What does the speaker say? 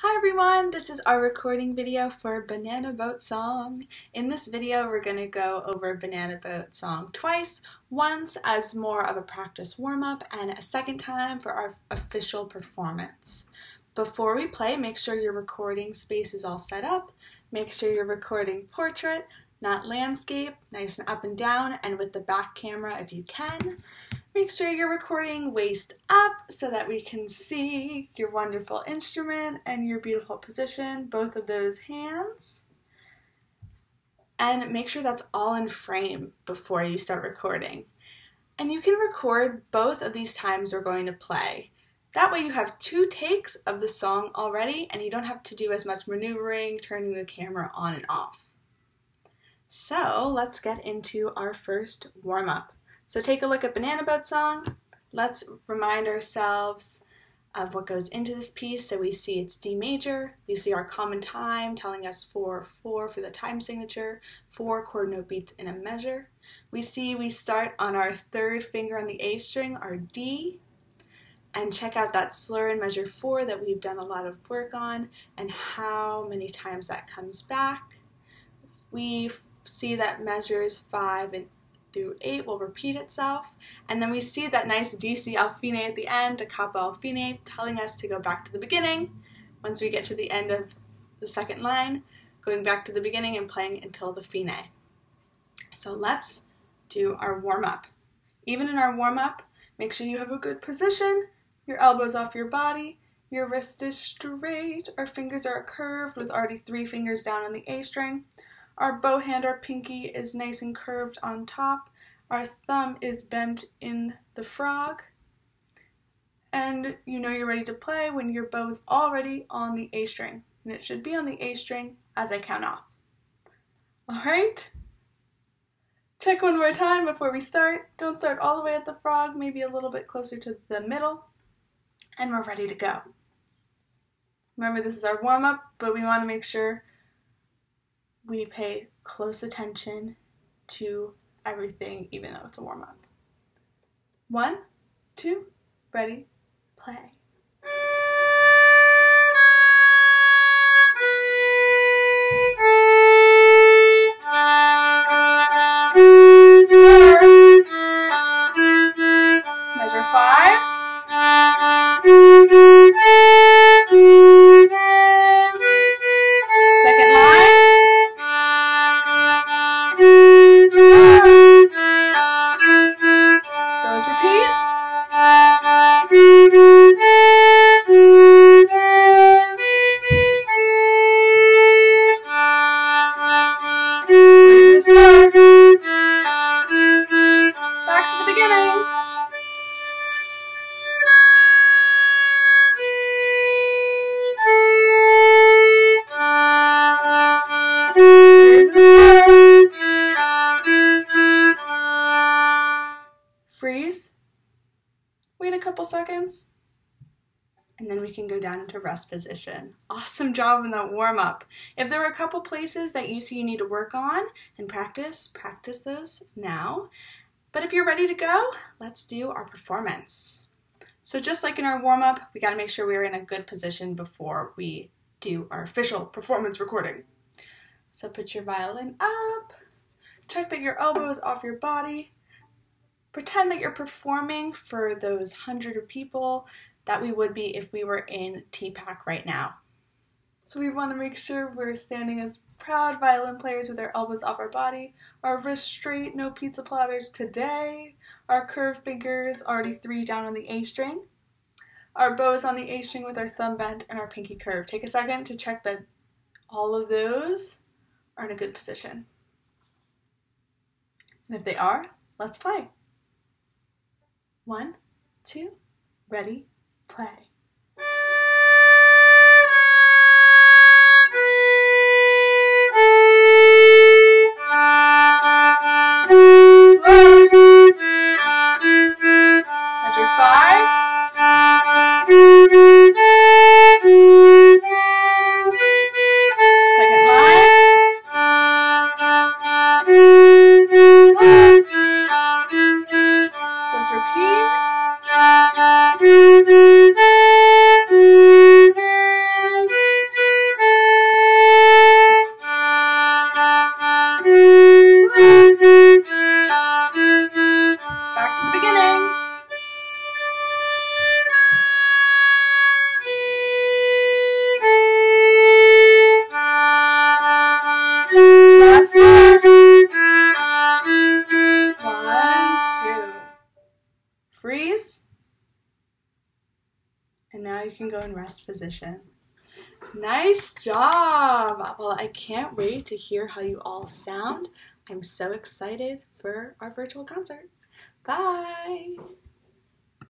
Hi everyone, this is our recording video for Banana Boat Song. In this video we're going to go over Banana Boat Song twice, once as more of a practice warm-up and a second time for our official performance. Before we play, make sure your recording space is all set up. Make sure you're recording portrait, not landscape, nice and up and down, and with the back camera if you can. Make sure you're recording waist up so that we can see your wonderful instrument and your beautiful position, both of those hands. And make sure that's all in frame before you start recording. And you can record both of these times we're going to play. That way you have two takes of the song already and you don't have to do as much maneuvering, turning the camera on and off. So let's get into our first warm up. So take a look at Banana Boat Song. Let's remind ourselves of what goes into this piece. So we see it's D major, we see our common time telling us 4 4 for the time signature, four quarter note beats in a measure. We see we start on our third finger on the A string, our D, and check out that slur in measure 4 that we've done a lot of work on and how many times that comes back. We see that measures 5 and through 8 will repeat itself. And then we see that nice DC al fine at the end, da capo al fine, telling us to go back to the beginning. Once we get to the end of the second line, going back to the beginning and playing until the fine. So let's do our warm up. Even in our warm up, make sure you have a good position, your elbows off your body, your wrist is straight, our fingers are curved with already three fingers down on the A string. Our bow hand, our pinky, is nice and curved on top. Our thumb is bent in the frog. And you know you're ready to play when your bow is already on the A string. And it should be on the A string as I count off. Alright? Check one more time before we start. Don't start all the way at the frog, maybe a little bit closer to the middle. And we're ready to go. Remember, this is our warm up, but we want to make sure we pay close attention to everything, even though it's a warm up. One, two, ready, play. Measure five. A couple seconds. And then we can go down into rest position. Awesome job in that warm up. If there are a couple places that you see you need to work on and practice, practice those now. But if you're ready to go, let's do our performance. So just like in our warm up, we gotta make sure we're in a good position before we do our official performance recording. So put your violin up, check that your elbow is off your body, pretend that you're performing for those hundred people that we would be if we were in TPAC right now. So we want to make sure we're standing as proud violin players with our elbows off our body, our wrists straight, no pizza platters today, our curved fingers already three down on the A string, our bow is on the A string with our thumb bent and our pinky curved. Take a second to check that all of those are in a good position. And if they are, let's play. One, two, ready, play. Can go in rest position. Nice job! Well, I can't wait to hear how you all sound. I'm so excited for our virtual concert. Bye!